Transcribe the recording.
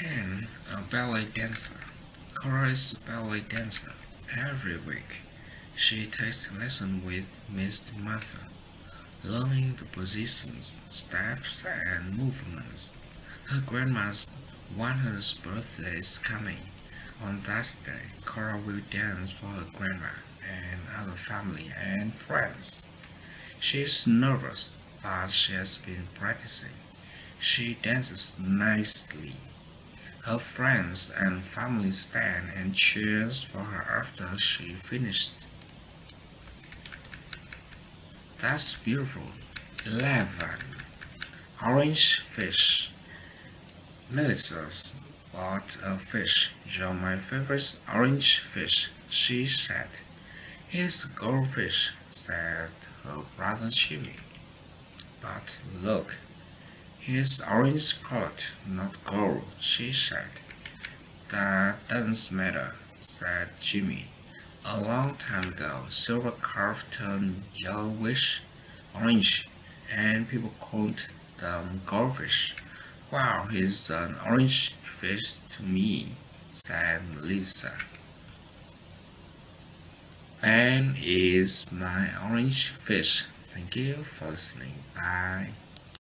10. A ballet dancer. Cora is a ballet dancer. Every week, she takes lessons with Miss Martha, learning the positions, steps, and movements. Her grandma's 100th birthday is coming. On that day, Cora will dance for her grandma and other family and friends. She is nervous, but she has been practicing. She dances nicely. Her friends and family stand and cheers for her after she finished. That's beautiful. 11. Orange fish. Melissa's bought a fish. You're my favorite orange fish, she said. A goldfish, said her brother Jimmy. But look, he's orange colored, not gold, she said. That doesn't matter, said Jimmy. A long time ago, silver carp turned yellowish orange, and people called them goldfish. Wow, he's an orange fish to me, said Lisa. And is my orange fish. Thank you for listening. Bye.